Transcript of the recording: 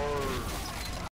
Word.